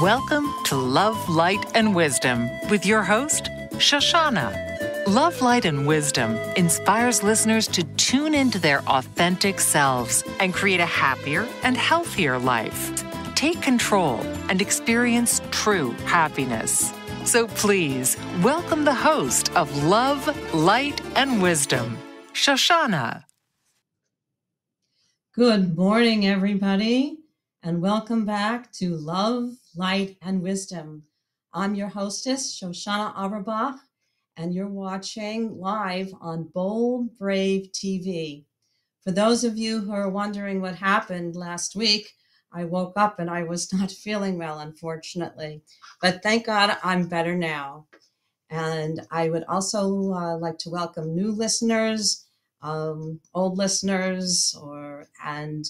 Welcome to Love, Light, and Wisdom with your host, Shoshana. Love, Light, and Wisdom inspires listeners to tune into their authentic selves and create a happier and healthier life. Take control and experience true happiness. So please welcome the host of Love, Light, and Wisdom, Shoshana. Good morning, everybody, and welcome back to Love, Light, and Wisdom. I'm your hostess, Shoshana Auerbach, and you're watching live on Bold Brave TV. For those of you who are wondering what happened last week, I woke up and I was not feeling well, unfortunately. But thank God I'm better now. And I would also uh, like to welcome new listeners, um, old listeners, or and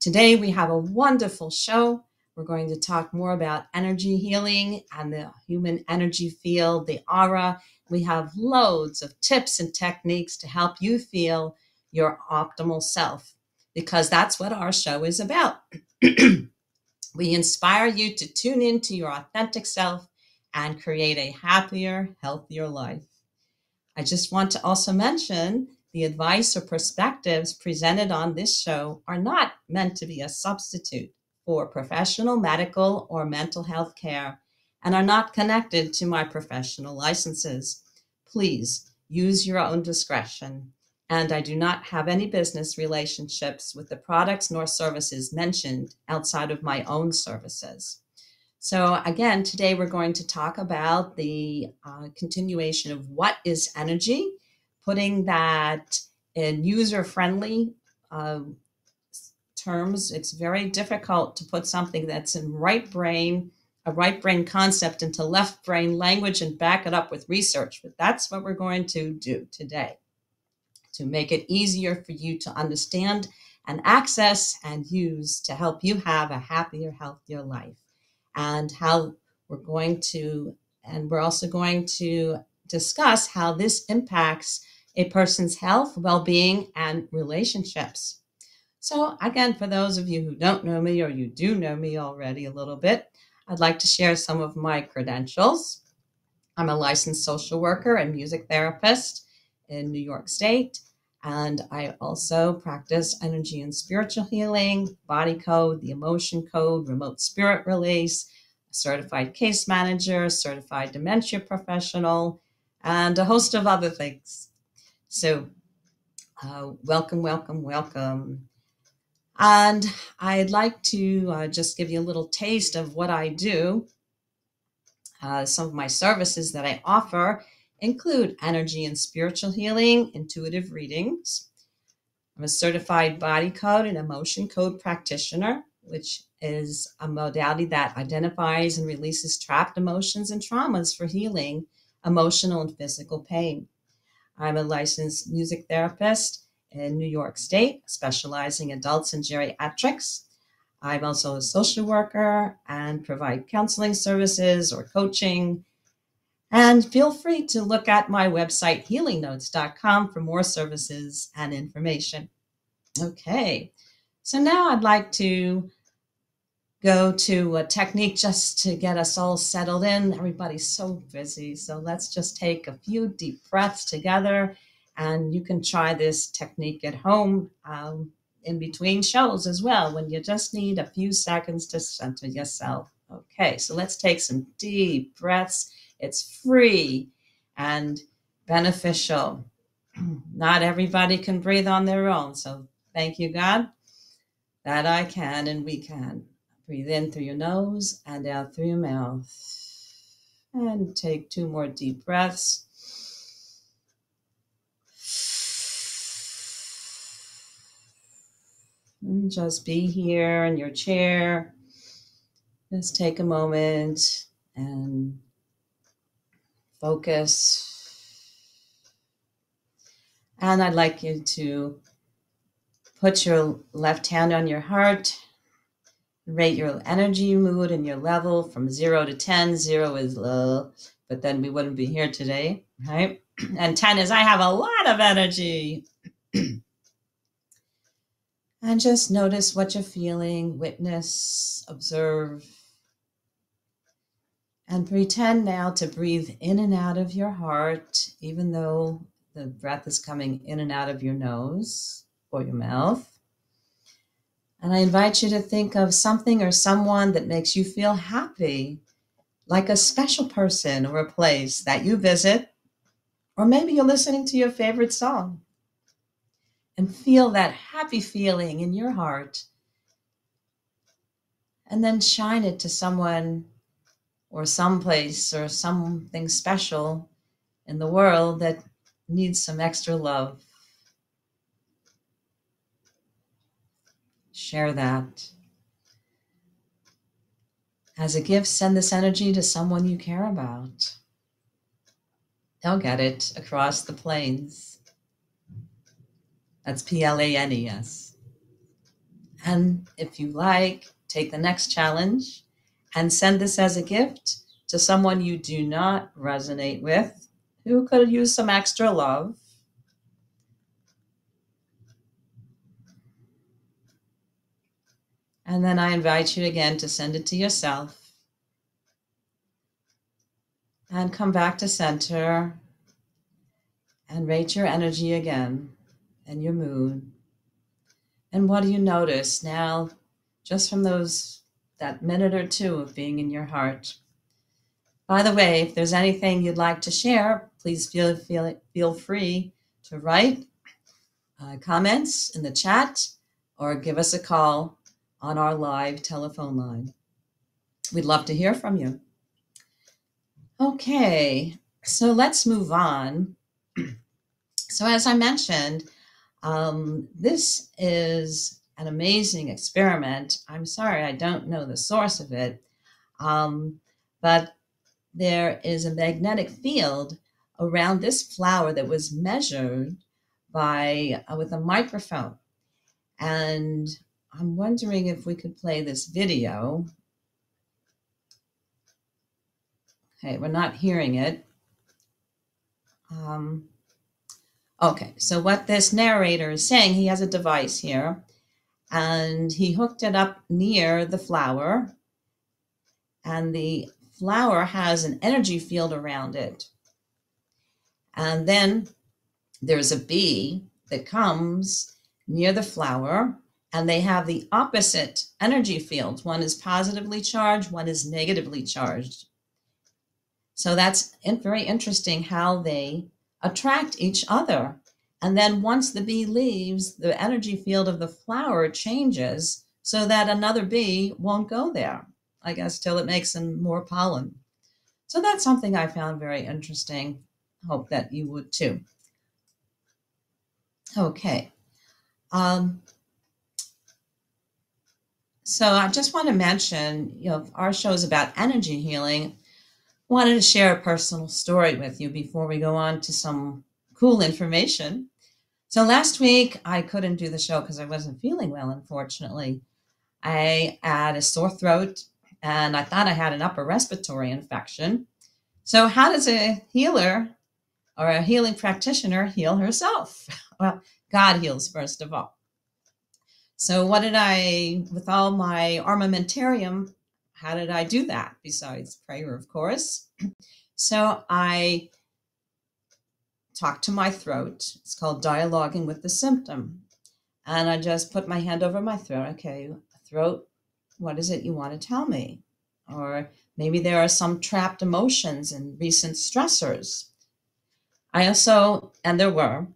today we have a wonderful show. We're going to talk more about energy healing and the human energy field, the aura. We have loads of tips and techniques to help you feel your optimal self because that's what our show is about. we inspire you to tune into your authentic self and create a happier, healthier life. I just want to also mention the advice or perspectives presented on this show are not meant to be a substitute for professional medical or mental health care and are not connected to my professional licenses. Please use your own discretion and I do not have any business relationships with the products nor services mentioned outside of my own services. So, again, today we're going to talk about the uh, continuation of what is energy, putting that in user friendly uh, terms. It's very difficult to put something that's in right brain, a right brain concept, into left brain language and back it up with research. But that's what we're going to do today to make it easier for you to understand and access and use to help you have a happier, healthier life. And how we're going to, and we're also going to discuss how this impacts a person's health, well being, and relationships. So, again, for those of you who don't know me or you do know me already a little bit, I'd like to share some of my credentials. I'm a licensed social worker and music therapist in New York State. And I also practice energy and spiritual healing, body code, the emotion code, remote spirit release, certified case manager, certified dementia professional, and a host of other things. So, uh, welcome, welcome, welcome. And I'd like to uh, just give you a little taste of what I do, uh, some of my services that I offer include energy and spiritual healing, intuitive readings. I'm a certified body code and emotion code practitioner, which is a modality that identifies and releases trapped emotions and traumas for healing emotional and physical pain. I'm a licensed music therapist in New York State, specializing adults and geriatrics. I'm also a social worker and provide counseling services or coaching and feel free to look at my website, healingnotes.com, for more services and information. Okay, so now I'd like to go to a technique just to get us all settled in. Everybody's so busy, so let's just take a few deep breaths together. And you can try this technique at home um, in between shows as well when you just need a few seconds to center yourself. Okay, so let's take some deep breaths it's free and beneficial. Not everybody can breathe on their own. So thank you, God, that I can and we can. Breathe in through your nose and out through your mouth. And take two more deep breaths. And just be here in your chair. Just take a moment and focus. And I'd like you to put your left hand on your heart, rate your energy, mood, and your level from zero to 10. Zero is low, but then we wouldn't be here today, right? And 10 is I have a lot of energy. and just notice what you're feeling, witness, observe, And pretend now to breathe in and out of your heart, even though the breath is coming in and out of your nose or your mouth. And I invite you to think of something or someone that makes you feel happy, like a special person or a place that you visit, or maybe you're listening to your favorite song. And feel that happy feeling in your heart. And then shine it to someone or someplace or something special in the world that needs some extra love. Share that. As a gift, send this energy to someone you care about. They'll get it across the plains. That's P L A N E S. And if you like, take the next challenge and send this as a gift to someone you do not resonate with who could use some extra love. And then I invite you again to send it to yourself. And come back to center and rate your energy again and your mood. And what do you notice now, just from those that minute or two of being in your heart? By the way, if there's anything you'd like to share, please feel feel, feel free to write uh, comments in the chat or give us a call on our live telephone line. We'd love to hear from you. Okay, so let's move on. so, as I mentioned, um, this is an amazing experiment. I'm sorry, I don't know the source of it, um, but there is a magnetic field around this flower that was measured by uh, with a microphone and I'm wondering if we could play this video. Okay, we're not hearing it. Um, okay, so what this narrator is saying, he has a device here and he hooked it up near the flower and the flower has an energy field around it. And then there's a bee that comes near the flower and they have the opposite energy fields. One is positively charged, one is negatively charged. So that's very interesting how they attract each other. And then once the bee leaves, the energy field of the flower changes so that another bee won't go there, I guess, till it makes some more pollen. So that's something I found very interesting. Hope that you would too. Okay. Um, so I just want to mention, you know, our show is about energy healing. Wanted to share a personal story with you before we go on to some cool information. So last week I couldn't do the show because I wasn't feeling well, unfortunately. I had a sore throat and I thought I had an upper respiratory infection. So, how does a healer or a healing practitioner heal herself? Well, God heals first of all. So, what did I, with all my armamentarium, how did I do that besides prayer, of course? So, I talked to my throat. It's called dialoguing with the symptom. And I just put my hand over my throat. Okay, throat, what is it you want to tell me? Or maybe there are some trapped emotions and recent stressors. I also, and there were,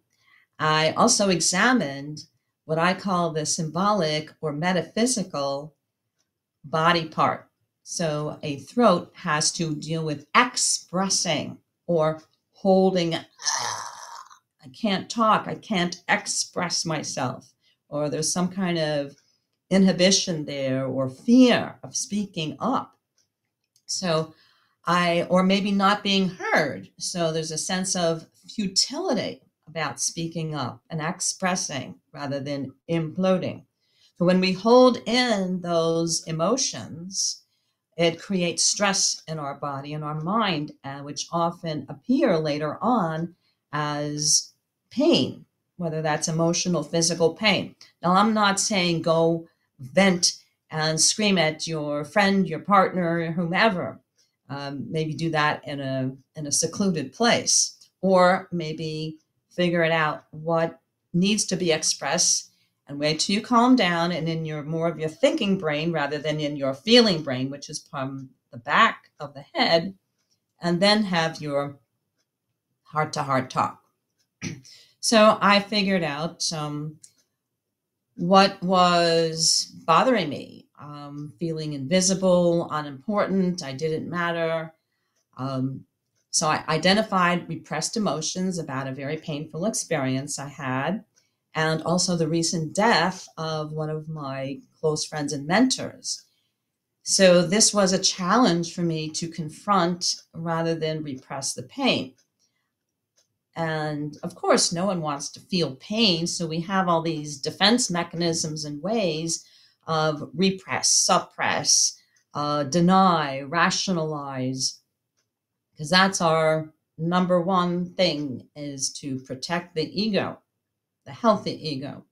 I also examined what I call the symbolic or metaphysical body part. So a throat has to deal with expressing or holding. I can't talk. I can't express myself. Or there's some kind of inhibition there or fear of speaking up. So I, or maybe not being heard. So there's a sense of futility about speaking up and expressing rather than imploding. So when we hold in those emotions, it creates stress in our body and our mind, uh, which often appear later on as pain, whether that's emotional, physical pain. Now, I'm not saying go vent and scream at your friend, your partner, whomever. um, maybe do that in a in a secluded place or maybe figure it out what needs to be expressed and wait till you calm down and in your more of your thinking brain rather than in your feeling brain which is from the back of the head and then have your heart to heart talk. So i figured out um, what was bothering me. Um, feeling invisible unimportant i didn't matter. Um, so I identified repressed emotions about a very painful experience I had, and also the recent death of one of my close friends and mentors. So this was a challenge for me to confront rather than repress the pain. And of course, no one wants to feel pain. So we have all these defense mechanisms and ways of repress, suppress, uh, deny, rationalize, because that's our number one thing is to protect the ego, the healthy ego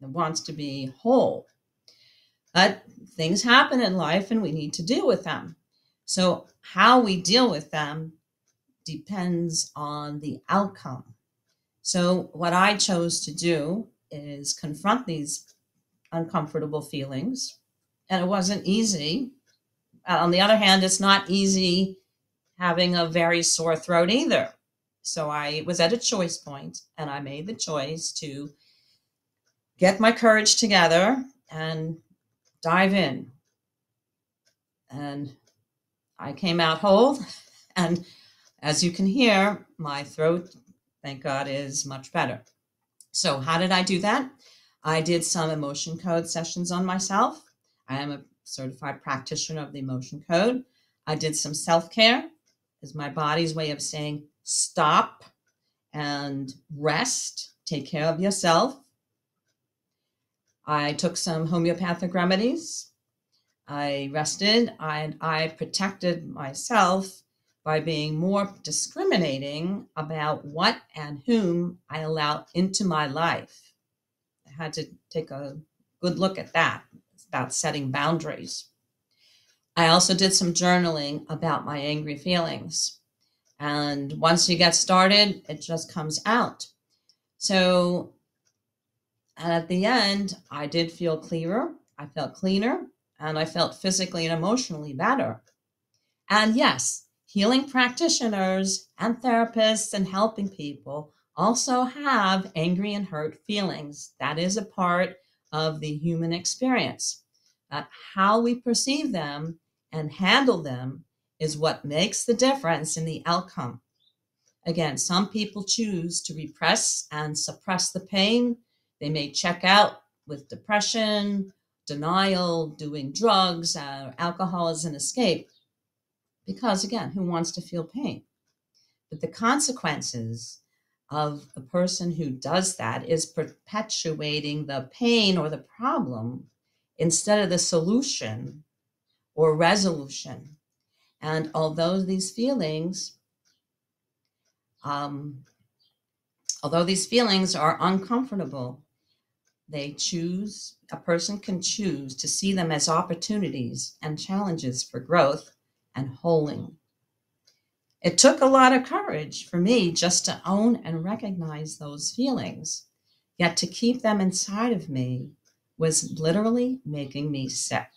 that wants to be whole. But things happen in life and we need to deal with them. So, how we deal with them depends on the outcome. So, what I chose to do is confront these uncomfortable feelings. And it wasn't easy. Uh, on the other hand, it's not easy having a very sore throat either. So I was at a choice point and I made the choice to get my courage together and dive in. And I came out whole. And as you can hear, my throat, thank God, is much better. So, how did I do that? I did some emotion code sessions on myself. I am a certified practitioner of the emotion code. I did some self care is my body's way of saying stop and rest, take care of yourself. I took some homeopathic remedies. I rested and I protected myself by being more discriminating about what and whom I allow into my life. I had to take a good look at that. About setting boundaries. I also did some journaling about my angry feelings. And once you get started, it just comes out. So at the end, I did feel clearer, I felt cleaner, and I felt physically and emotionally better. And yes, healing practitioners and therapists and helping people also have angry and hurt feelings. That is a part of the human experience. That how we perceive them and handle them is what makes the difference in the outcome. Again, some people choose to repress and suppress the pain. They may check out with depression, denial, doing drugs, uh, alcohol as an escape. Because again, who wants to feel pain? But the consequences of the person who does that is perpetuating the pain or the problem instead of the solution or resolution. And although these feelings, um, although these feelings are uncomfortable, they choose, a person can choose to see them as opportunities and challenges for growth and holding. It took a lot of courage for me just to own and recognize those feelings, yet to keep them inside of me was literally making me sick.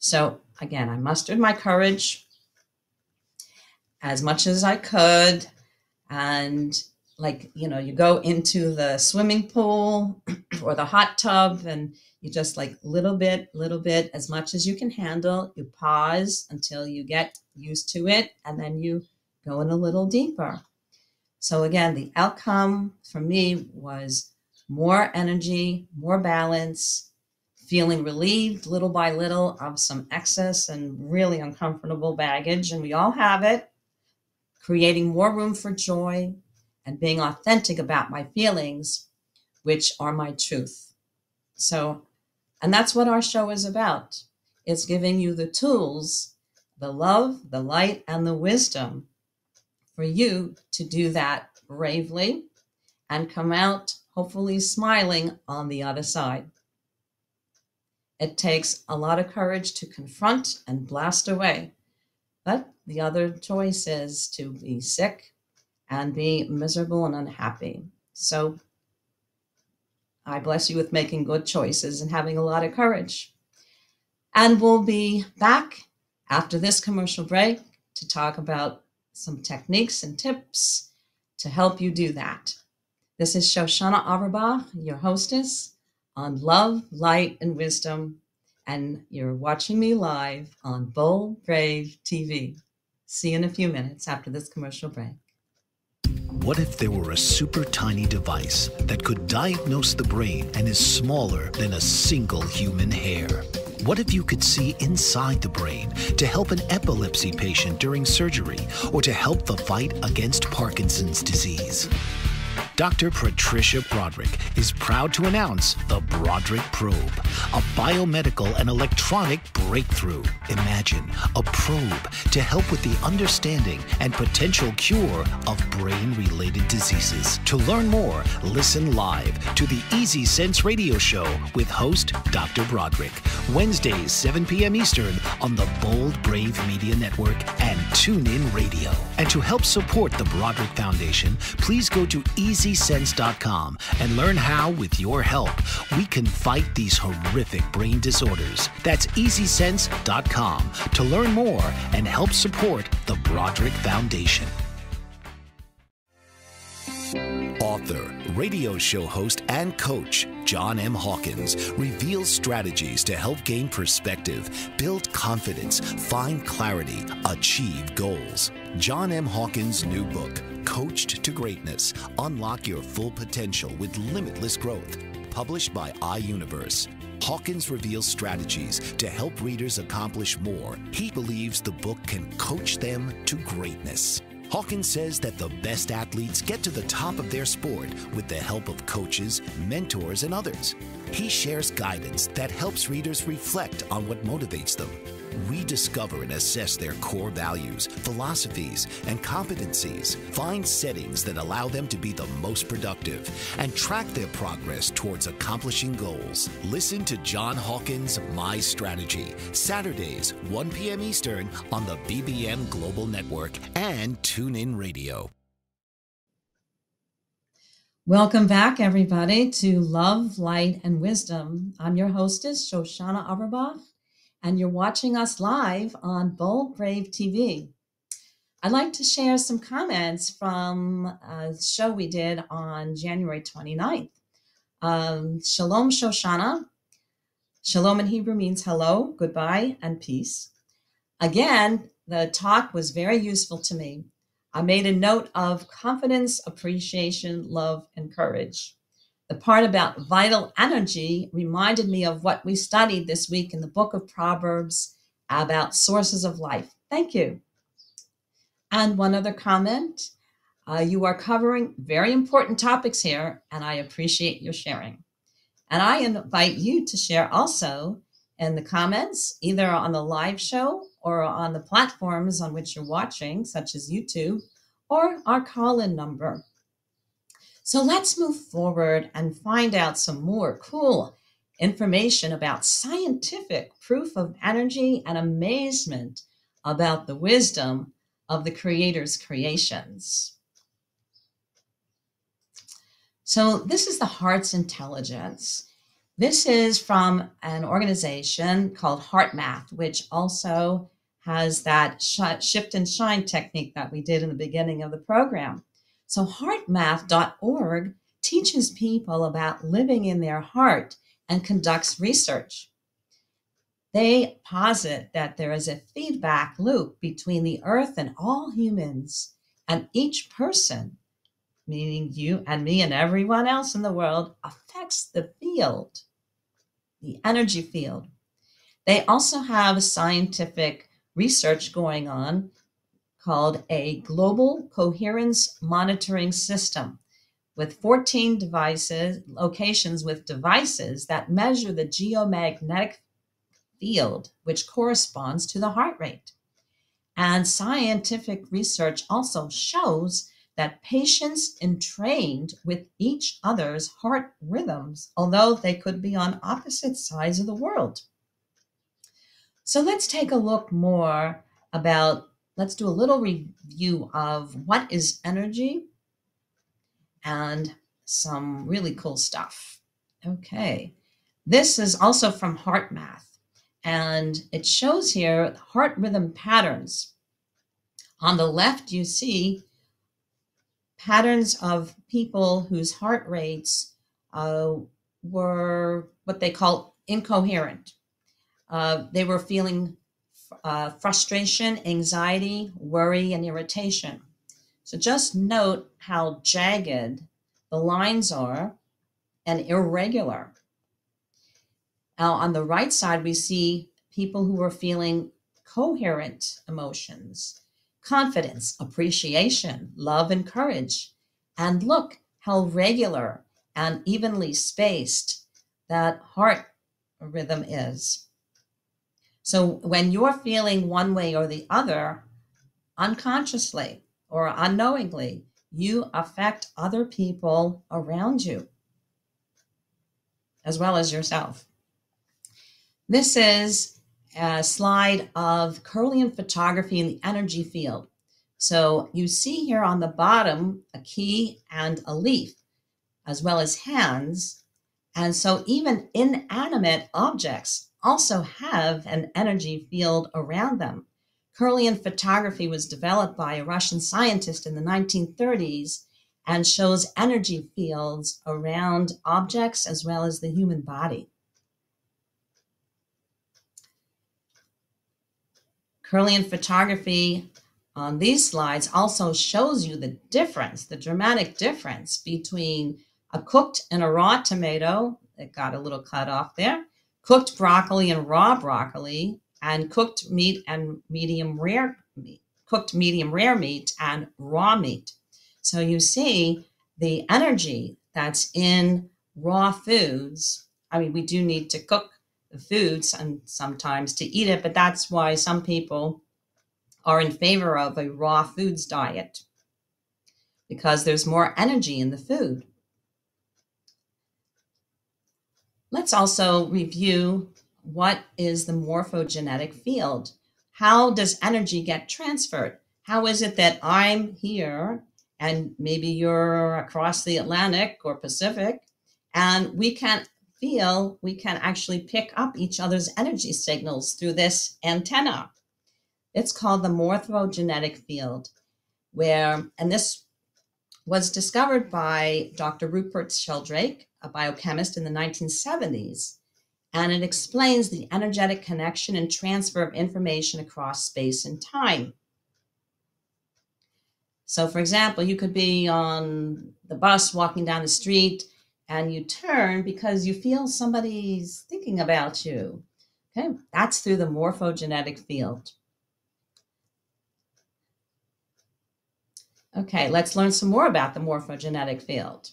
So again, I mustered my courage as much as I could. And like, you know, you go into the swimming pool or the hot tub and you just like little bit, little bit, as much as you can handle. You pause until you get used to it, and then you go in a little deeper. So, again, the outcome for me was more energy, more balance, feeling relieved little by little of some excess and really uncomfortable baggage, and we all have it, creating more room for joy and being authentic about my feelings, which are my truth. So, and that's what our show is about. It's giving you the tools, the love, the light, and the wisdom for you to do that bravely and come out hopefully smiling on the other side. It takes a lot of courage to confront and blast away, but the other choice is to be sick and be miserable and unhappy. So I bless you with making good choices and having a lot of courage. And we'll be back after this commercial break to talk about some techniques and tips to help you do that. This is Shoshana Auerbach, your hostess on Love, Light, and Wisdom, and you're watching me live on Bold Brave TV. See you in a few minutes after this commercial break. What if there were a super tiny device that could diagnose the brain and is smaller than a single human hair? What if you could see inside the brain to help an epilepsy patient during surgery or to help the fight against Parkinson's disease? Dr. Patricia Broderick is proud to announce the Broderick Probe, a biomedical and electronic breakthrough. Imagine a probe to help with the understanding and potential cure of brain related diseases. To learn more, listen live to the Easy Sense radio show with host Dr. Broderick, Wednesdays, 7 p.m. Eastern on the Bold Brave Media Network and TuneIn Radio. And to help support the Broderick Foundation, please go to Easy EasySense.com and learn how, with your help, we can fight these horrific brain disorders. That's EasySense.com to learn more and help support the Broderick Foundation. Author, radio show host, and coach John M. Hawkins reveals strategies to help gain perspective, build confidence, find clarity, achieve goals. John M. Hawkins' new book, Coached to Greatness Unlock Your Full Potential with Limitless Growth, published by iUniverse. Hawkins reveals strategies to help readers accomplish more. He believes the book can coach them to greatness. Hawkins says that the best athletes get to the top of their sport with the help of coaches, mentors, and others. He shares guidance that helps readers reflect on what motivates them rediscover and assess their core values, philosophies, and competencies, find settings that allow them to be the most productive, and track their progress towards accomplishing goals. Listen to John Hawkins' My Strategy, Saturdays, 1 p.m. Eastern on the BBM Global Network and TuneIn Radio. Welcome back, everybody, to Love, Light, and Wisdom. I'm your hostess, Shoshana Auerbach and you're watching us live on Bold Brave TV. I'd like to share some comments from a show we did on January 29th. Um, Shalom Shoshana. Shalom in Hebrew means hello, goodbye, and peace. Again, the talk was very useful to me. I made a note of confidence, appreciation, love, and courage. The part about vital energy reminded me of what we studied this week in the book of Proverbs about sources of life. Thank you. And one other comment uh, you are covering very important topics here, and I appreciate your sharing. And I invite you to share also in the comments, either on the live show or on the platforms on which you're watching, such as YouTube, or our call in number so let's move forward and find out some more cool information about scientific proof of energy and amazement about the wisdom of the Creator's creations. So, this is the heart's intelligence. This is from an organization called HeartMath, which also has that shift and shine technique that we did in the beginning of the program. So, heartmath.org teaches people about living in their heart and conducts research. They posit that there is a feedback loop between the earth and all humans, and each person, meaning you and me and everyone else in the world, affects the field, the energy field. They also have scientific research going on called a Global Coherence Monitoring System with 14 devices, locations with devices that measure the geomagnetic field, which corresponds to the heart rate. And scientific research also shows that patients entrained with each other's heart rhythms, although they could be on opposite sides of the world. So let's take a look more about let's do a little review of what is energy and some really cool stuff. Okay. This is also from Heart Math, and it shows here heart rhythm patterns. On the left, you see patterns of people whose heart rates uh, were what they call incoherent. Uh, they were feeling uh, frustration, anxiety, worry, and irritation. So just note how jagged the lines are and irregular. Now, on the right side, we see people who are feeling coherent emotions, confidence, appreciation, love, and courage. And look how regular and evenly spaced that heart rhythm is. So when you're feeling one way or the other, unconsciously or unknowingly, you affect other people around you as well as yourself. This is a slide of Kirlian photography in the energy field. So you see here on the bottom a key and a leaf, as well as hands. And so even inanimate objects also have an energy field around them. Kirlian photography was developed by a Russian scientist in the 1930s and shows energy fields around objects as well as the human body. Kirlian photography on these slides also shows you the difference, the dramatic difference between a cooked and a raw tomato It got a little cut off there, cooked broccoli and raw broccoli, and cooked meat and medium rare meat, cooked medium rare meat and raw meat. So you see the energy that's in raw foods. I mean, we do need to cook the foods and sometimes to eat it, but that's why some people are in favor of a raw foods diet because there's more energy in the food. Let's also review what is the morphogenetic field? How does energy get transferred? How is it that I'm here and maybe you're across the Atlantic or Pacific and we can feel, we can actually pick up each other's energy signals through this antenna. It's called the morphogenetic field, where, and this was discovered by Dr. Rupert Sheldrake, a biochemist in the 1970s and it explains the energetic connection and transfer of information across space and time. So, for example, you could be on the bus walking down the street and you turn because you feel somebody's thinking about you. Okay, that's through the morphogenetic field. Okay, let's learn some more about the morphogenetic field.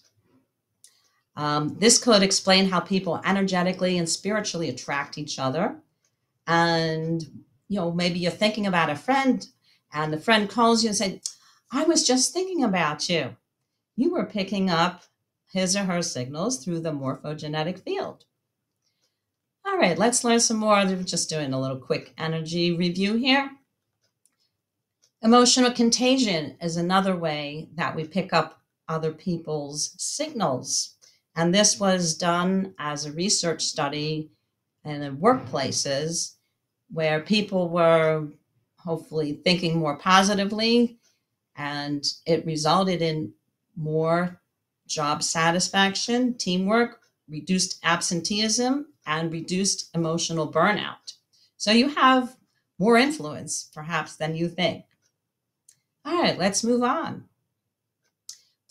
Um, this could explain how people energetically and spiritually attract each other. And, you know, maybe you're thinking about a friend and the friend calls you and says, I was just thinking about you. You were picking up his or her signals through the morphogenetic field. All right, let's learn some more. We're just doing a little quick energy review here. Emotional contagion is another way that we pick up other people's signals. And this was done as a research study in workplaces where people were hopefully thinking more positively, and it resulted in more job satisfaction, teamwork, reduced absenteeism, and reduced emotional burnout. So you have more influence, perhaps, than you think. All right, let's move on.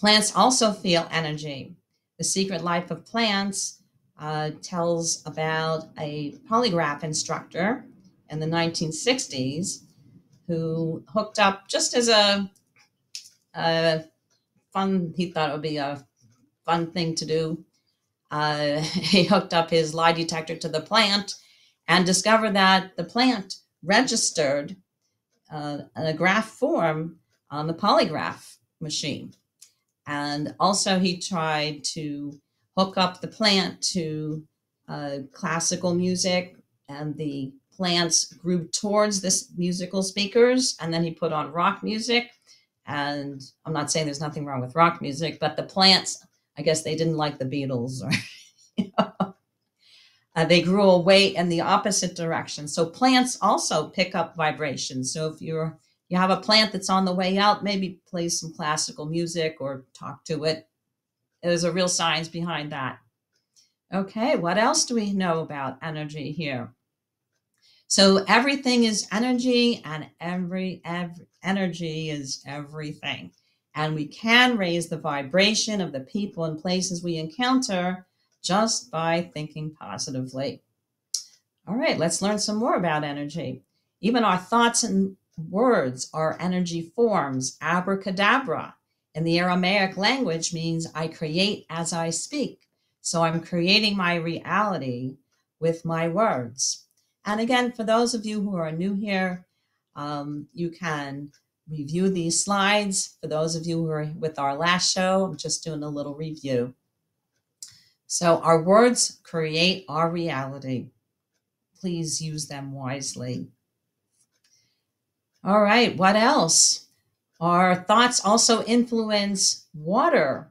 Plants also feel energy. The Secret Life of Plants uh, tells about a polygraph instructor in the 1960s who hooked up just as a, a fun, he thought it would be a fun thing to do. Uh, he hooked up his lie detector to the plant and discovered that the plant registered uh, a graph form on the polygraph machine. And also, he tried to hook up the plant to uh, classical music, and the plants grew towards this musical speakers and then he put on rock music. And i'm not saying there's nothing wrong with rock music but the plants i guess they didn't like the beatles or uh, they grew away in the opposite direction. So plants also pick up vibrations. So if you're you have a plant that's on the way out maybe play some classical music or talk to it there's a real science behind that okay what else do we know about energy here so everything is energy, and every, every energy is everything. And we can raise the vibration of the people and places we encounter just by thinking positively. All right, let's learn some more about energy. Even our thoughts and words are energy forms. Abracadabra in the Aramaic language means I create as I speak. So I'm creating my reality with my words. And again, for those of you who are new here, um, you can review these slides. For those of you who are with our last show, I'm just doing a little review. So, our words create our reality. Please use them wisely. All right, what else? Our thoughts also influence water.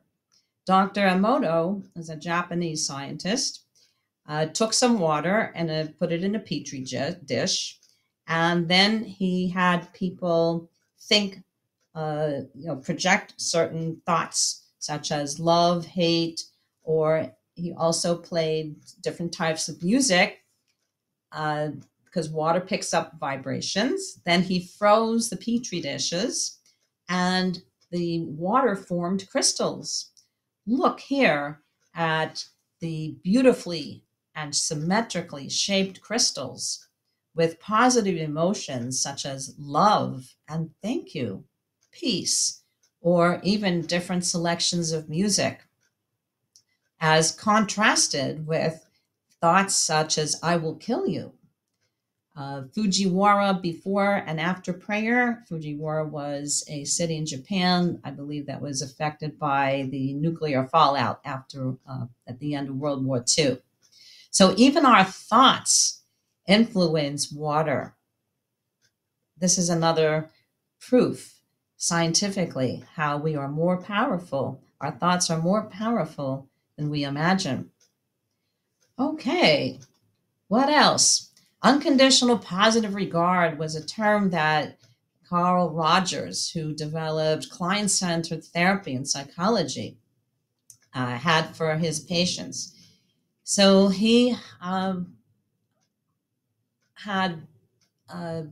Dr. Emoto is a Japanese scientist uh, took some water and uh, put it in a petri dish. And then he had people think, uh, you know, project certain thoughts such as love, hate, or he also played different types of music because water picks up vibrations. Then he froze the petri dishes and the water formed crystals. Look here at the beautifully and symmetrically shaped crystals with positive emotions such as love and thank you, peace, or even different selections of music, as contrasted with thoughts such as I will kill you. Uh, Fujiwara before and after prayer. Fujiwara was a city in Japan, I believe, that was affected by the nuclear fallout after uh, at the end of World War II. So even our thoughts influence water. This is another proof scientifically how we are more powerful. Our thoughts are more powerful than we imagine. Okay, what else? Unconditional positive regard was a term that Carl Rogers, who developed client centered therapy and psychology, uh, had for his patients. So he um, had uh,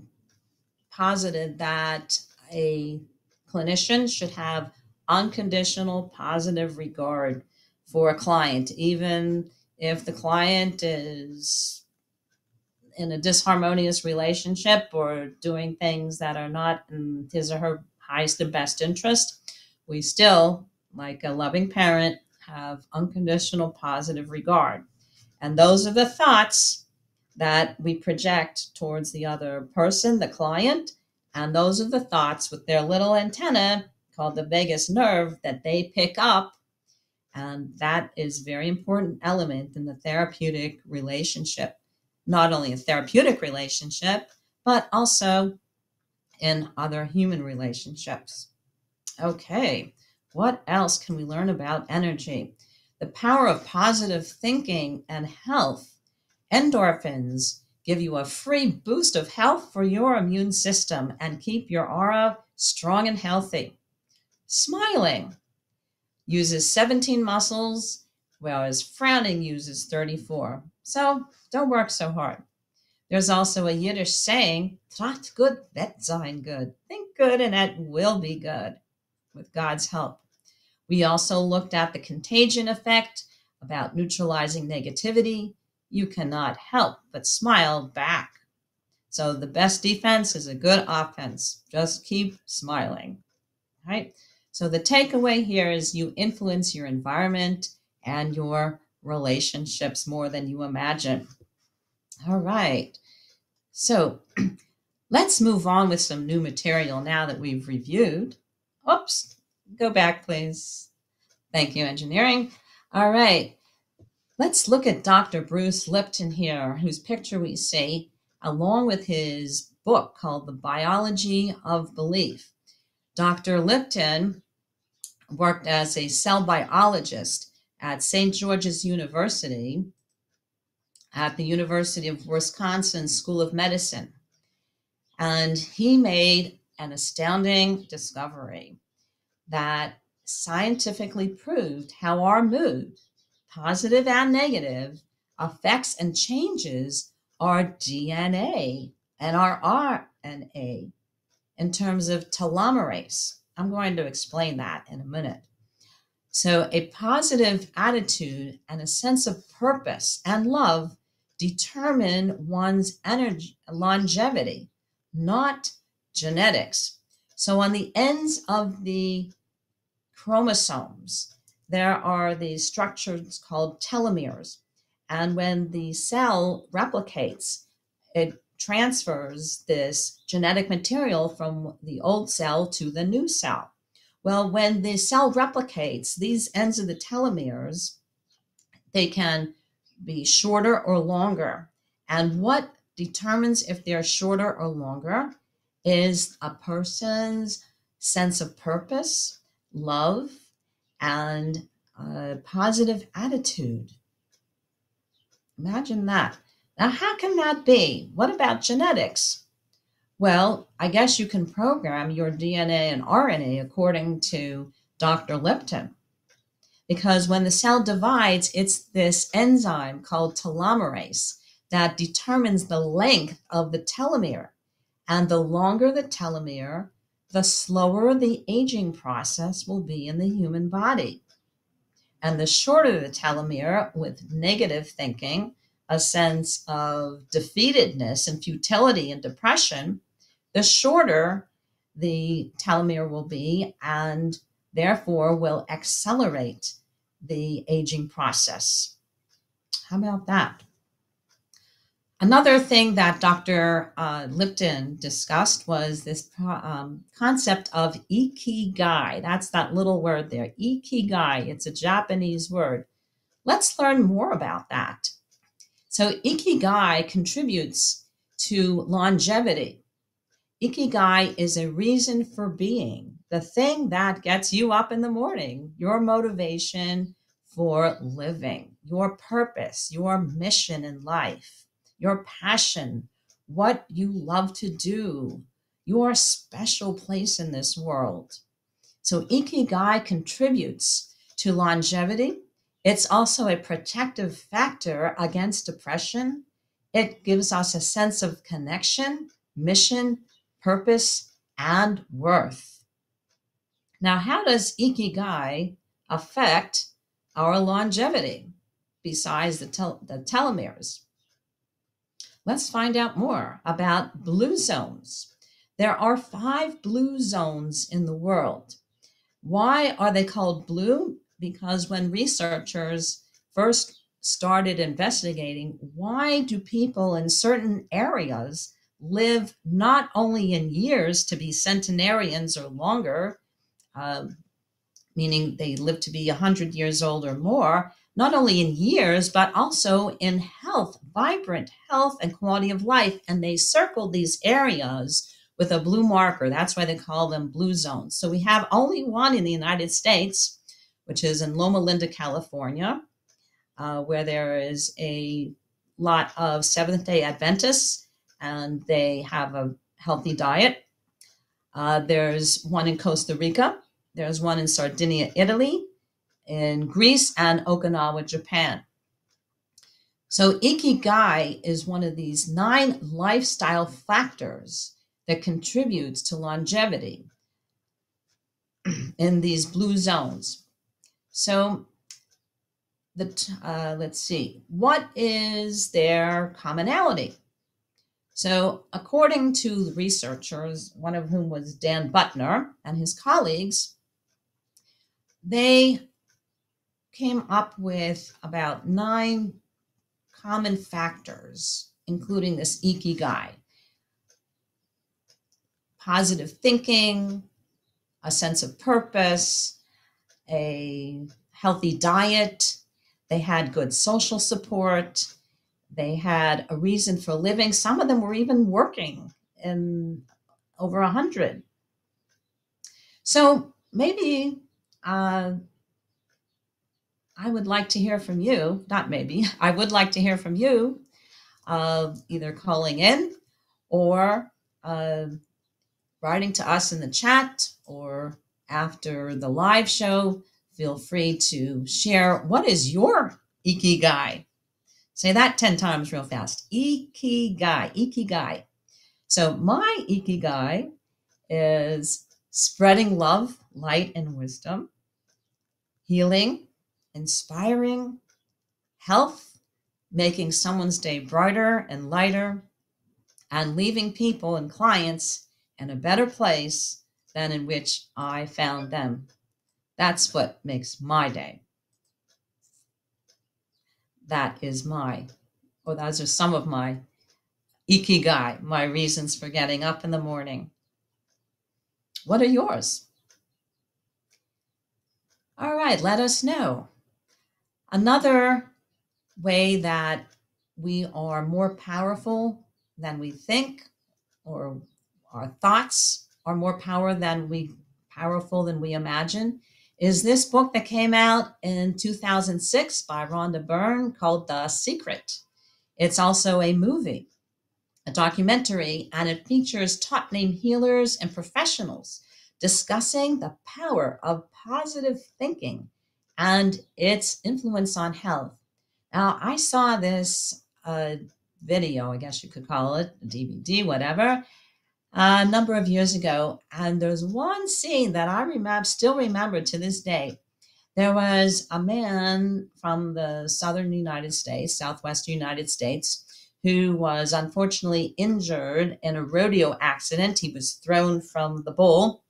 posited that a clinician should have unconditional positive regard for a client, even if the client is in a disharmonious relationship or doing things that are not in his or her highest and best interest. We still, like a loving parent, have unconditional positive regard. And those are the thoughts that we project towards the other person, the client. And those are the thoughts with their little antenna called the vagus nerve that they pick up. And that is very important element in the therapeutic relationship. Not only a therapeutic relationship, but also in other human relationships. Okay, what else can we learn about energy? The power of positive thinking and health. Endorphins give you a free boost of health for your immune system and keep your aura strong and healthy. Smiling uses 17 muscles, whereas frowning uses 34. So don't work so hard. There's also a Yiddish saying, Trat gut, wird sein good. Think good and it will be good with God's help. We also looked at the contagion effect about neutralizing negativity. You cannot help but smile back. So the best defense is a good offense. Just keep smiling. Right? So the takeaway here is you influence your environment and your relationships more than you imagine. All right. So let's move on with some new material now that we've reviewed. Oops, Go back, please. Thank you, engineering. All right. Let's look at Dr. Bruce Lipton here, whose picture we see. along with his book called The Biology of Belief. Dr. Lipton worked as a cell biologist at St. George's University at the University of Wisconsin School of Medicine. And he made an astounding discovery that scientifically proved how our mood, positive and negative, affects and changes our DNA and our RNA in terms of telomerase. I'm going to explain that in a minute. So, a positive attitude and a sense of purpose and love determine one's energy longevity, not genetics. So, on the ends of the chromosomes, there are these structures called telomeres. And when the cell replicates, it transfers this genetic material from the old cell to the new cell. Well, when the cell replicates, these ends of the telomeres, they can be shorter or longer. And what determines if they're shorter or longer is a person's sense of purpose, love, and a positive attitude. Imagine that. Now, how can that be? What about genetics? Well, I guess you can program your DNA and RNA according to Dr. Lipton. Because when the cell divides, it's this enzyme called telomerase that determines the length of the telomere. And the longer the telomere, the slower the aging process will be in the human body. And the shorter the telomere with negative thinking, a sense of defeatedness and futility and depression, the shorter the telomere will be and therefore will accelerate the aging process. How about that? Another thing that Dr. Uh, Lipton discussed was this um, concept of ikigai. That's that little word there, ikigai. It's a Japanese word. Let's learn more about that. So, ikigai contributes to longevity. Ikigai is a reason for being, the thing that gets you up in the morning, your motivation for living, your purpose, your mission in life, your passion, what you love to do, your special place in this world. So, ikigai contributes to longevity it's also a protective factor against depression. It gives us a sense of connection, mission, purpose, and worth. Now, how does Ikigai affect our longevity besides the, tel- the telomeres? Let's find out more about blue zones. There are five blue zones in the world. Why are they called blue? Because when researchers first started investigating why do people in certain areas live not only in years to be centenarians or longer, uh, meaning they live to be 100 years old or more, not only in years, but also in health, vibrant health and quality of life. And they circled these areas with a blue marker. That's why they call them blue zones. So we have only one in the United States which is in Loma Linda, California, uh, where there is a lot of Seventh day Adventists and they have a healthy diet. Uh, there's one in Costa Rica, there's one in Sardinia, Italy, in Greece, and Okinawa, Japan. So, Ikigai is one of these nine lifestyle factors that contributes to longevity in these blue zones. So the uh, let's see, what is their commonality? So, according to the researchers, one of whom was Dan Buettner and his colleagues, they came up with about nine common factors, including this ikigai positive thinking, a sense of purpose, a healthy diet, they had good social support, They had a reason for living. Some of them were even working in over a hundred. So maybe uh, I would like to hear from you. Not maybe. I would like to hear from you, uh, either calling in or uh, writing to us in the chat or after the live show. Feel free to share what is your ikigai. Say that 10 times real fast. Ikigai, ikigai. So, my ikigai is spreading love, light, and wisdom, healing, inspiring, health, making someone's day brighter and lighter, and leaving people and clients in a better place than in which I found them. That's what makes my day. That is my, or those are some of my ikigai, my reasons for getting up in the morning. What are yours? All right, let us know. Another way that we are more powerful than we think, or our thoughts are more power than we powerful than we imagine, is this book that came out in 2006 by Rhonda Byrne called The Secret. It's also a movie, a documentary, and it features top name healers and professionals discussing the power of positive thinking and its influence on health. Now, I saw this uh, video, I guess you could call it, a DVD, whatever, a number of years ago. And there's one scene that I remember, still remember to this day. There was a man from the southern United States, southwest United States, who was unfortunately injured in a rodeo accident. He was thrown from the bull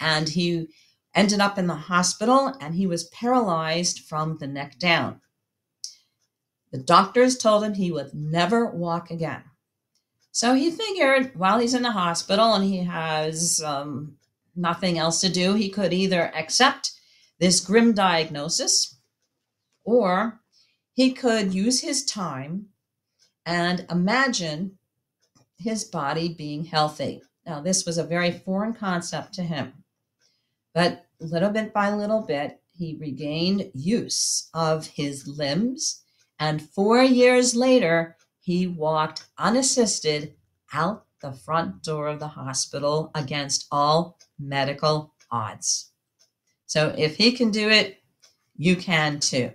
and he ended up in the hospital and he was paralyzed from the neck down. The doctors told him he would never walk again. So he figured while he's in the hospital and he has um, nothing else to do, he could either accept this grim diagnosis or he could use his time and imagine his body being healthy. Now, this was a very foreign concept to him. But little bit by little bit, he regained use of his limbs. And four years later, he walked unassisted out the front door of the hospital against all medical odds. So if he can do it, you can too.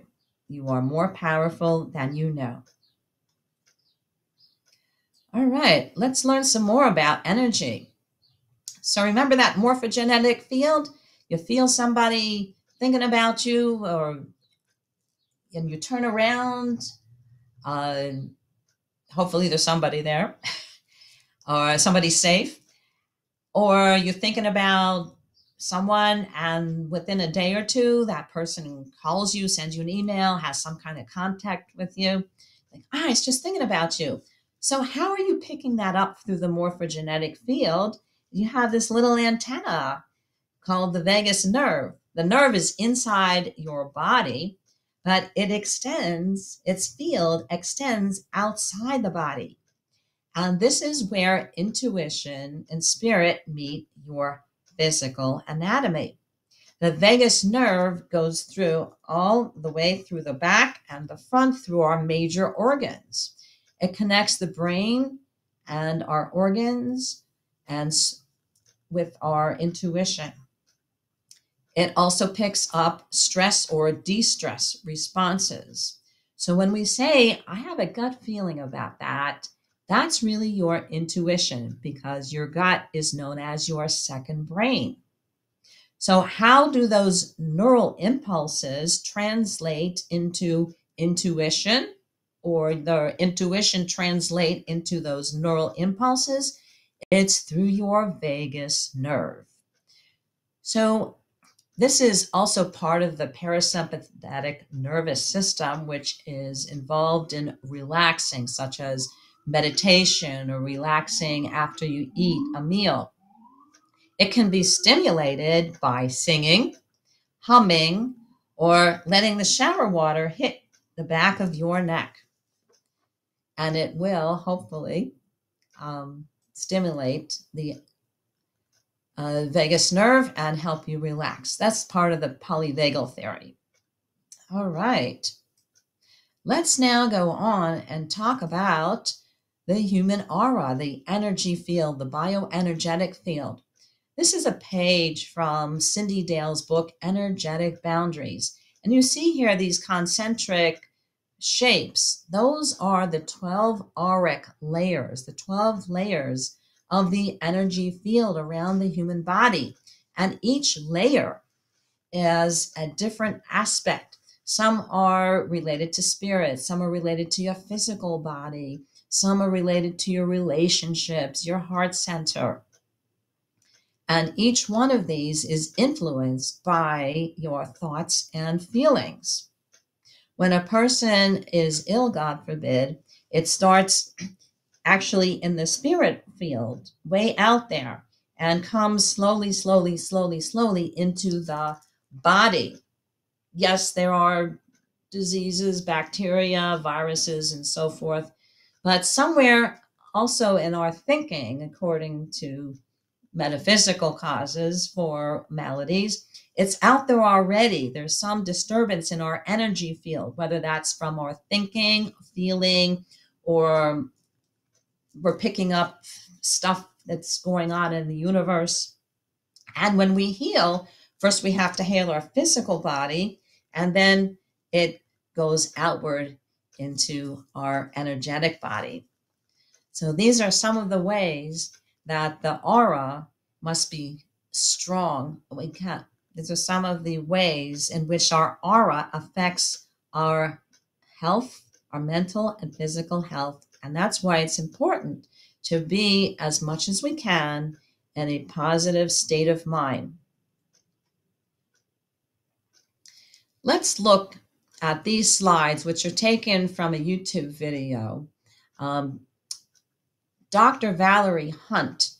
You are more powerful than you know. All right, let's learn some more about energy. So remember that morphogenetic field? you feel somebody thinking about you or and you turn around uh, hopefully there's somebody there or somebody safe or you're thinking about someone and within a day or two that person calls you sends you an email has some kind of contact with you like ah, i was just thinking about you so how are you picking that up through the morphogenetic field you have this little antenna called the vagus nerve. The nerve is inside your body, but it extends, its field extends outside the body. And this is where intuition and spirit meet your physical anatomy. The vagus nerve goes through all the way through the back and the front through our major organs. It connects the brain and our organs and with our intuition. It also picks up stress or de stress responses. So when we say, I have a gut feeling about that, that's really your intuition because your gut is known as your second brain. So, how do those neural impulses translate into intuition, or the intuition translate into those neural impulses? It's through your vagus nerve. So, this is also part of the parasympathetic nervous system, which is involved in relaxing, such as meditation or relaxing after you eat a meal. It can be stimulated by singing, humming, or letting the shower water hit the back of your neck. and it will hopefully um, stimulate the uh, vagus nerve and help you relax. That's part of the polyvagal theory. All right. Let's now go on and talk about the human aura, the energy field, the bioenergetic field. This is a page from Cyndi Dale's book, Energetic Boundaries. And you see here these concentric shapes. Those are the 12 auric layers, the 12 layers of the energy field around the human body. And each layer is a different aspect. Some are related to spirit, some are related to your physical body, some are related to your relationships, your heart center. And each one of these is influenced by your thoughts and feelings. When a person is ill, God forbid, it starts actually in the spirit field, way out there, and comes slowly, slowly, slowly, slowly into the body. Yes, there are diseases, bacteria, viruses, and so forth, but somewhere also in our thinking, according to metaphysical causes for maladies, it's out there already. There's some disturbance in our energy field, whether that's from our thinking, feeling, or we're picking up stuff that's going on in the universe. And when we heal, first we have to heal our physical body, and then it goes outward into our energetic body. So these are some of the ways that the aura must be strong. We can't, these are some of the ways in which our aura affects our health, our mental and physical health and that's why it's important to be as much as we can in a positive state of mind. Let's look at these slides, which are taken from a YouTube video. Um, Dr. Valerie Hunt,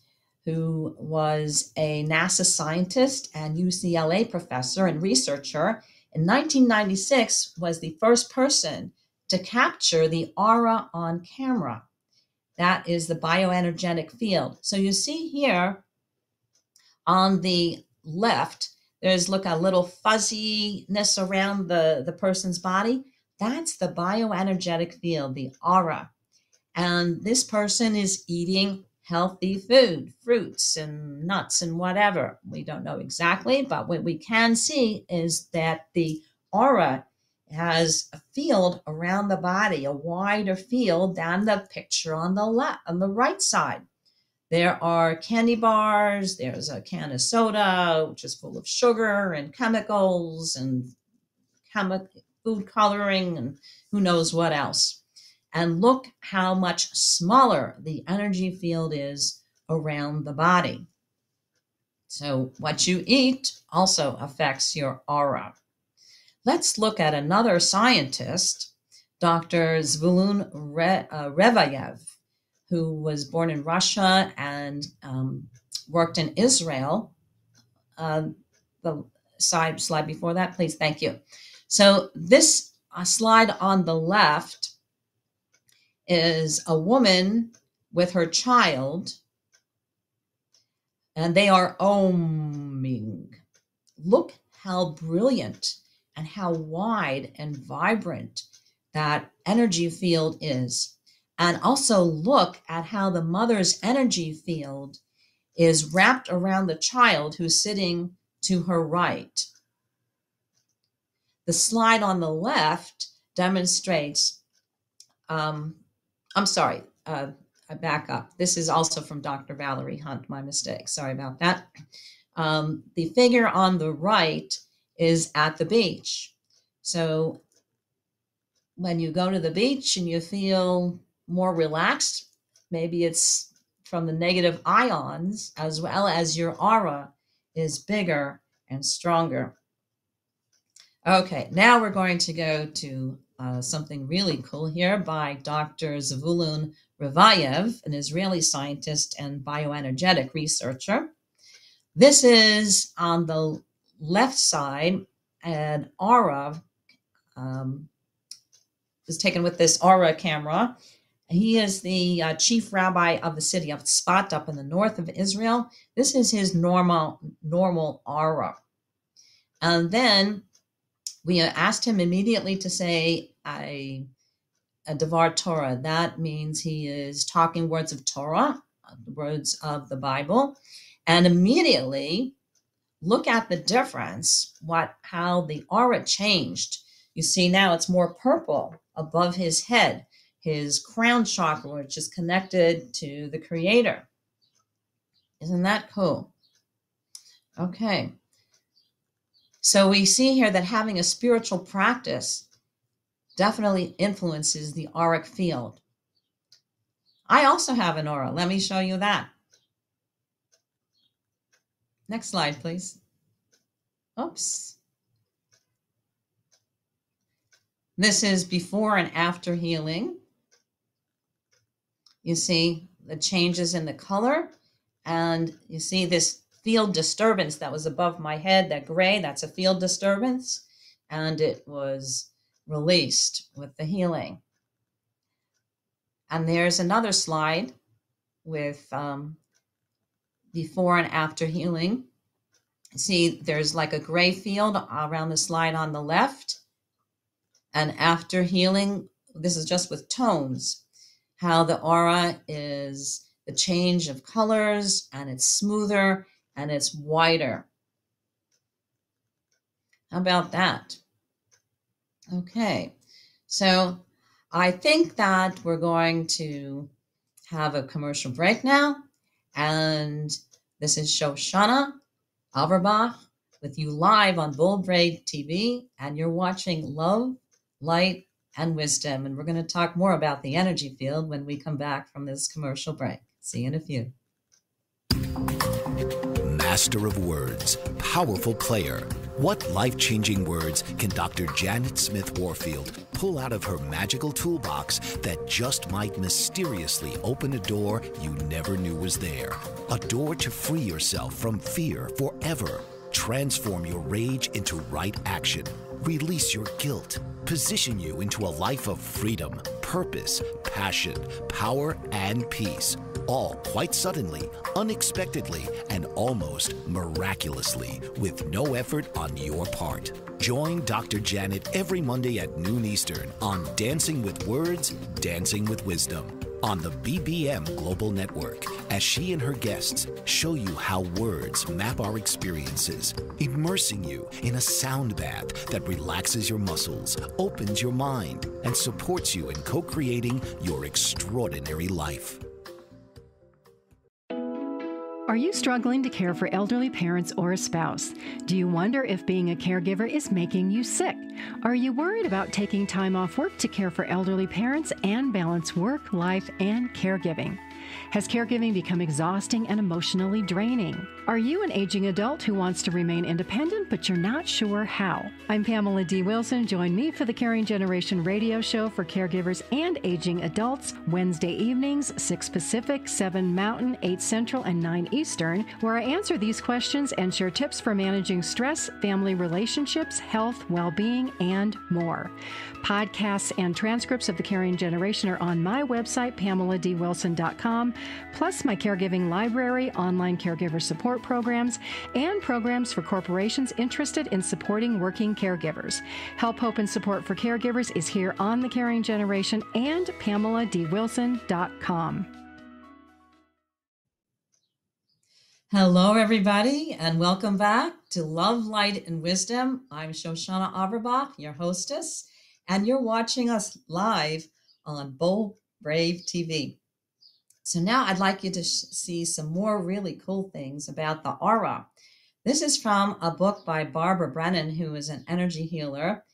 who was a NASA scientist and UCLA professor and researcher, in 1996 was the first person to capture the aura on camera. That is the bioenergetic field. So you see here on the left, there's look a little fuzziness around the, the person's body. That's the bioenergetic field, the aura. And this person is eating healthy food, fruits and nuts and whatever. We don't know exactly, but what we can see is that the aura has a field around the body, a wider field than the picture on the left, on the right side. There are candy bars, there's a can of soda, which is full of sugar and chemicals and chemi- food coloring and who knows what else. And look how much smaller the energy field is around the body. So, what you eat also affects your aura. Let's look at another scientist, Dr. Zvulun uh, Revayev, who was born in Russia and um, worked in Israel. Uh, the side slide before that, please. Thank you. So this uh, slide on the left is a woman with her child, and they are oming. Look how brilliant and how wide and vibrant that energy field is. And also look at how the mother's energy field is wrapped around the child who's sitting to her right. The slide on the left demonstrates, um, I'm sorry, uh, I back up. This is also from Dr. Valerie Hunt, my mistake. Sorry about that. Um, the figure on the right is at the beach. So when you go to the beach and you feel more relaxed, maybe it's from the negative ions as well as your aura is bigger and stronger. Okay, now we're going to go to uh, something really cool here by Dr. Zvulun Revayev, an Israeli scientist and bioenergetic researcher. This is on the left side, an aura um, is taken with this aura camera. He is the uh, chief rabbi of the city of Tzfat up in the north of Israel. This is his normal normal aura. And then we asked him immediately to say a, a Devar Torah. That means he is talking words of Torah, the words of the Bible. And immediately look at the difference, what how the aura changed. You see now it's more purple above his head, his crown chakra, which is connected to the creator. Isn't that cool? Okay. So we see here that having a spiritual practice definitely influences the auric field. I also have an aura. Let me show you that. Next slide, please. Oops. This is before and after healing. You see the changes in the color, and you see this field disturbance that was above my head, that gray, that's a field disturbance, and it was released with the healing. And there's another slide with um, before and after healing. See, there's like a gray field around the slide on the left. And after healing, this is just with tones, how the aura is the change of colors and it's smoother and it's wider. How about that? Okay, so I think that we're going to have a commercial break now. And this is Shoshana Averbach with you live on Bold Brave TV. And you're watching Love, Light, and Wisdom. And we're going to talk more about the energy field when we come back from this commercial break. See you in a few. Master of words, powerful player. What life changing words can Dr. Janet Smith Warfield pull out of her magical toolbox that just might mysteriously open a door you never knew was there? A door to free yourself from fear forever. Transform your rage into right action. Release your guilt. Position you into a life of freedom, purpose, passion, power, and peace. All quite suddenly, unexpectedly, and almost miraculously, with no effort on your part. Join Dr. Janet every Monday at noon Eastern on Dancing with Words, Dancing with Wisdom on the BBM Global Network as she and her guests show you how words map our experiences, immersing you in a sound bath that relaxes your muscles, opens your mind, and supports you in co creating your extraordinary life. Are you struggling to care for elderly parents or a spouse? Do you wonder if being a caregiver is making you sick? Are you worried about taking time off work to care for elderly parents and balance work, life, and caregiving? Has caregiving become exhausting and emotionally draining? Are you an aging adult who wants to remain independent but you're not sure how? I'm Pamela D. Wilson. Join me for the Caring Generation radio show for caregivers and aging adults Wednesday evenings, 6 Pacific, 7 Mountain, 8 Central, and 9 Eastern, where I answer these questions and share tips for managing stress, family relationships, health, well being, and more. Podcasts and transcripts of the Caring Generation are on my website, pameladwilson.com, plus my caregiving library, online caregiver support programs, and programs for corporations interested in supporting working caregivers. Help, hope, and support for caregivers is here on the Caring Generation and pameladwilson.com. Hello, everybody, and welcome back to Love, Light, and Wisdom. I'm Shoshana Averbach, your hostess and you're watching us live on Bold Brave TV. So now I'd like you to see some more really cool things about the aura. This is from a book by Barbara Brennan, who is an energy healer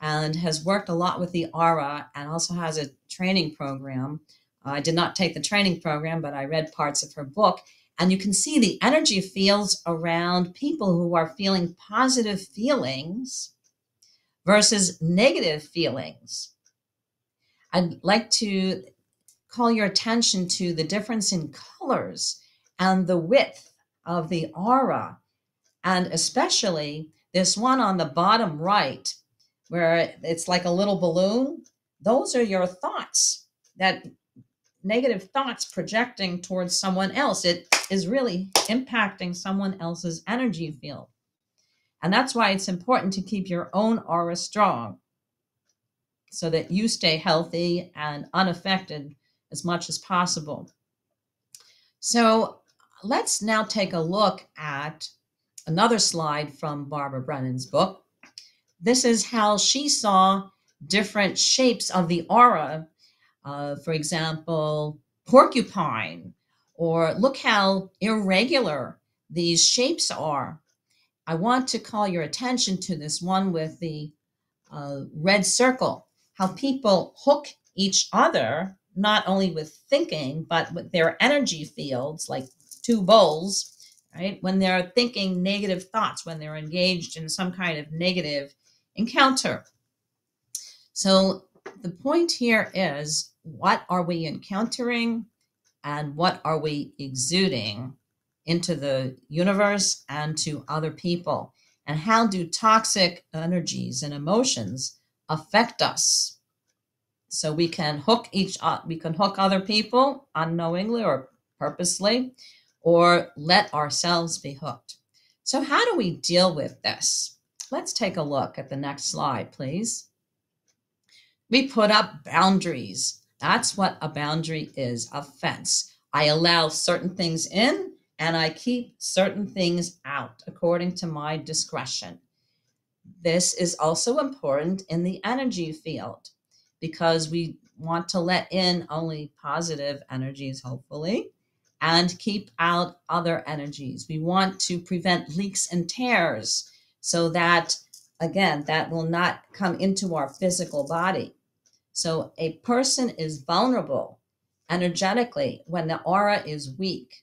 and has worked a lot with the aura and also has a training program. I did not take the training program, but I read parts of her book. And you can see the energy fields around people who are feeling positive feelings versus negative feelings. I'd like to call your attention to the difference in colors and the width of the aura, and especially this one on the bottom right, where it's like a little balloon. Those are your thoughts that negative thoughts projecting towards someone else. It is really impacting someone else's energy field. And that's why it's important to keep your own aura strong so that you stay healthy and unaffected as much as possible. So let's now take a look at another slide from Barbara Brennan's book. This is how she saw different shapes of the aura. Uh, for example, porcupine, or look how irregular these shapes are. I want to call your attention to this one with the uh, red circle, how people hook each other, not only with thinking, but with their energy fields, like two bowls, right? When they're thinking negative thoughts, when they're engaged in some kind of negative encounter. So the point here is what are we encountering and what are we exuding into the universe and to other people? And how do toxic energies and emotions affect us? So we can hook each we can hook other people unknowingly or purposely or let ourselves be hooked. So how do we deal with this? Let's take a look at the next slide, please. We put up boundaries. That's what a boundary is, a fence. I allow certain things in and I keep certain things out according to my discretion. This is also important in the energy field because we want to let in only positive energies, hopefully, and keep out other energies. We want to prevent leaks and tears so that, again, that will not come into our physical body. So a person is vulnerable energetically when the aura is weak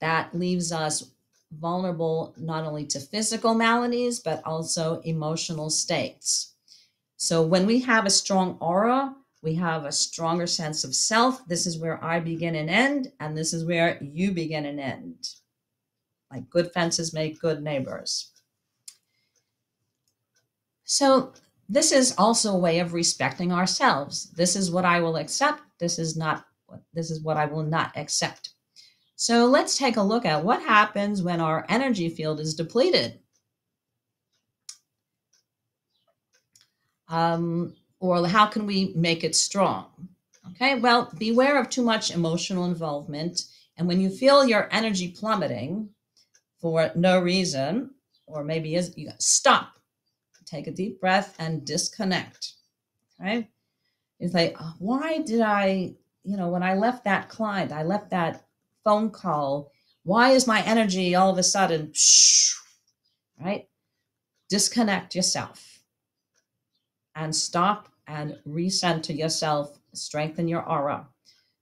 that leaves us vulnerable not only to physical maladies, but also emotional states. So when we have a strong aura, we have a stronger sense of self. This is where I begin and end, and this is where you begin and end. Like good fences make good neighbors. So this is also a way of respecting ourselves. This is what I will accept. This is not this is what I will not accept. So let's take a look at what happens when our energy field is depleted. Um, or how can we make it strong? Okay, well, beware of too much emotional involvement. And when you feel your energy plummeting for no reason, or maybe is you stop, take a deep breath and disconnect. Okay, it's like, why did I, you know, when I left that client, I left that phone call. Why is my energy all of a sudden, right? Disconnect yourself and stop and recenter yourself, strengthen your aura.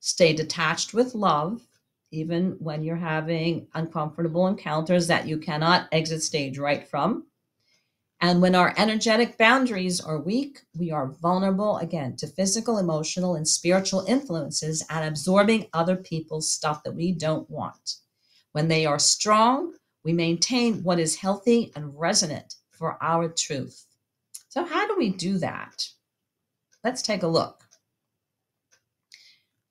Stay detached with love, even when you're having uncomfortable encounters that you cannot exit stage right from. And when our energetic boundaries are weak, we are vulnerable again to physical, emotional, and spiritual influences and absorbing other people's stuff that we don't want. When they are strong, we maintain what is healthy and resonant for our truth. So, how do we do that? Let's take a look.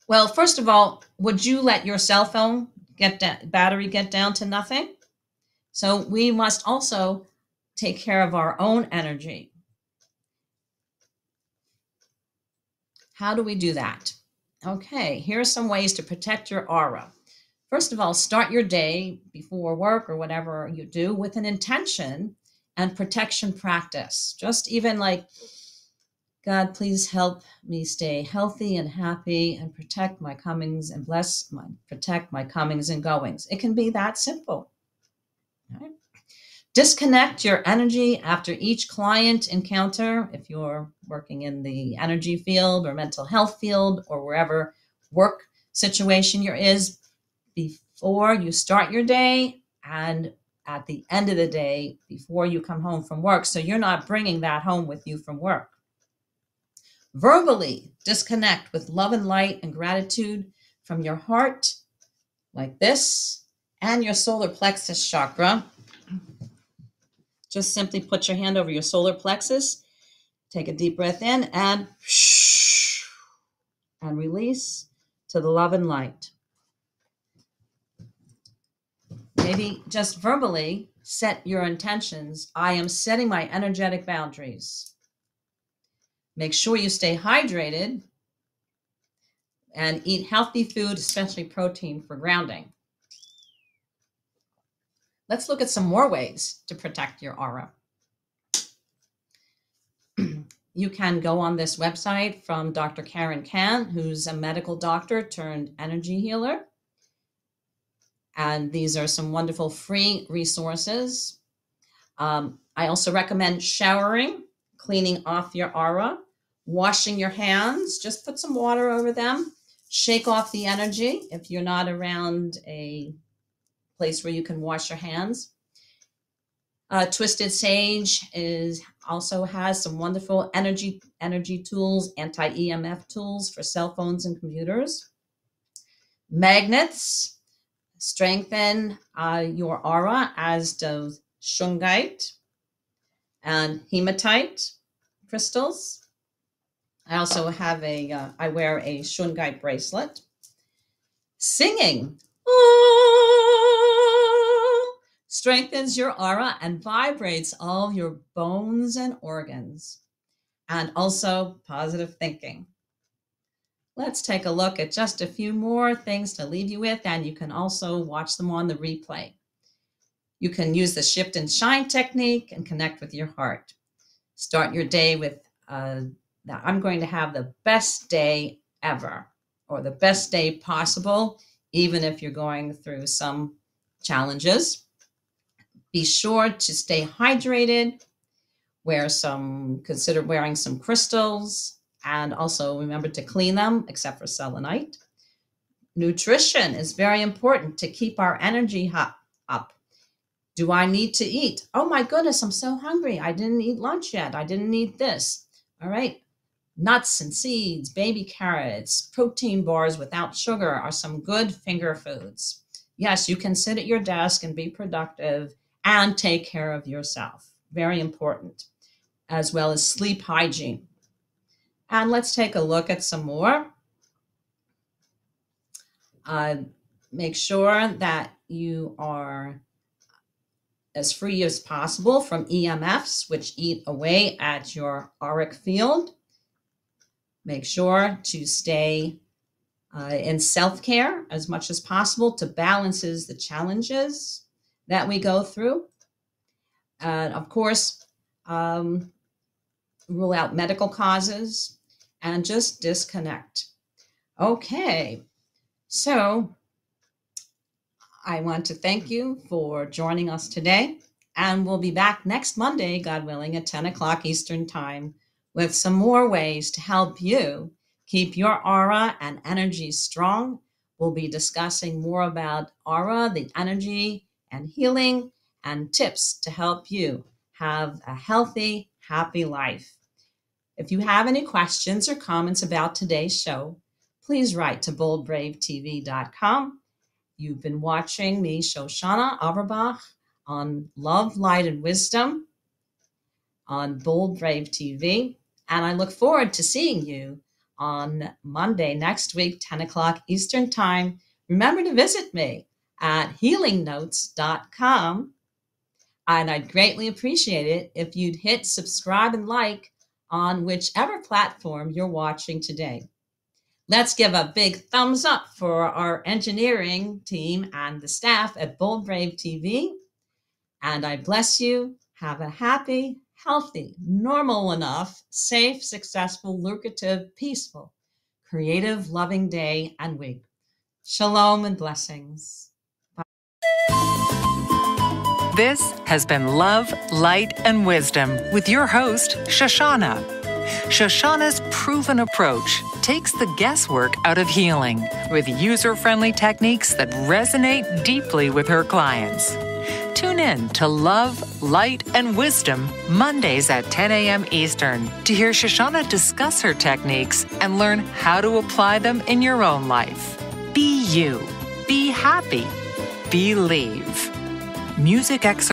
Well, first of all, would you let your cell phone get da- battery get down to nothing? So, we must also take care of our own energy. How do we do that? Okay, here are some ways to protect your aura. First of all, start your day before work or whatever you do with an intention and protection practice. Just even like, God, please help me stay healthy and happy and protect my comings and bless my protect my comings and goings. It can be that simple. Right? Disconnect your energy after each client encounter. If you're working in the energy field or mental health field or wherever work situation you're is, before you start your day and at the end of the day before you come home from work. So you're not bringing that home with you from work. Verbally disconnect with love and light and gratitude from your heart, like this, and your solar plexus chakra just simply put your hand over your solar plexus, take a deep breath in and and release. to the love and light. Maybe just verbally set your intentions. I am setting my energetic boundaries. Make sure you stay hydrated and eat healthy food, especially protein for grounding. Let's look at some more ways to protect your aura. you can go on this website from Dr. Karen Kan, who's a medical doctor turned energy healer. And these are some wonderful free resources. Um, I also recommend showering, cleaning off your aura, washing your hands, just put some water over them, shake off the energy if you're not around a place where you can wash your hands. Uh, Twisted Sage is also has some wonderful energy energy tools, anti EMF tools for cell phones and computers. Magnets strengthen uh, your aura, as does shungite and hematite crystals. I also have a. Uh, I wear a shungite bracelet. Singing strengthens your aura and vibrates all your bones and organs, and also positive thinking. Let's take a look at just a few more things to leave you with, and you can also watch them on the replay. You can use the shift and shine technique and connect with your heart. Start your day with uh, that I'm going to have the best day ever or the best day possible, even if you're going through some challenges. Be sure to stay hydrated. Wear some, consider wearing some crystals, and also remember to clean them, except for selenite. Nutrition is very important to keep our energy up. Do I need to eat? Oh my goodness, I'm so hungry. I didn't eat lunch yet. I didn't eat this. All right. Nuts and seeds, baby carrots, protein bars without sugar are some good finger foods. Yes, you can sit at your desk and be productive and take care of yourself. Very important, as well as sleep hygiene. And let's take a look at some more. Uh, make sure that you are as free as possible from EMFs, which eat away at your auric field. Make sure to stay uh, in self care as much as possible to balances the challenges that we go through. And of course, um, rule out medical causes and just disconnect. Okay, so I want to thank you for joining us today. And we'll be back next Monday, God willing, at 10 o'clock Eastern Time with some more ways to help you keep your aura and energy strong. We'll be discussing more about aura, the energy, and healing and tips to help you have a healthy, happy life. If you have any questions or comments about today's show, please write to boldbravetv.com. You've been watching me, Shoshana Averbach, on Love, Light, and Wisdom on Bold Brave TV. And I look forward to seeing you on Monday next week, 10 o'clock Eastern Time. Remember to visit me at healingnotes.com. And I'd greatly appreciate it if you'd hit subscribe and like on whichever platform you're watching today. Let's give a big thumbs up for our engineering team and the staff at Bold Brave TV. And I bless you. Have a happy, healthy, normal enough, safe, successful, lucrative, peaceful, creative, loving day and week. Shalom and blessings. This has been Love, Light, and Wisdom with your host, Shoshana. Shoshana's proven approach takes the guesswork out of healing with user friendly techniques that resonate deeply with her clients. Tune in to Love, Light, and Wisdom Mondays at 10 a.m. Eastern to hear Shoshana discuss her techniques and learn how to apply them in your own life. Be you, be happy, believe. Music excerpts